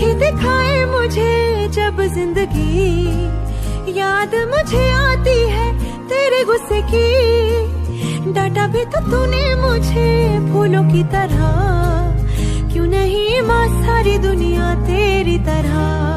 दिखाए मुझे जब ज़िंदगी। याद मुझे आती है तेरे गुस्से की। डाटा भी तो तूने मुझे फूलों की तरह। क्यों नहीं माँ सारी दुनिया तेरी तरह?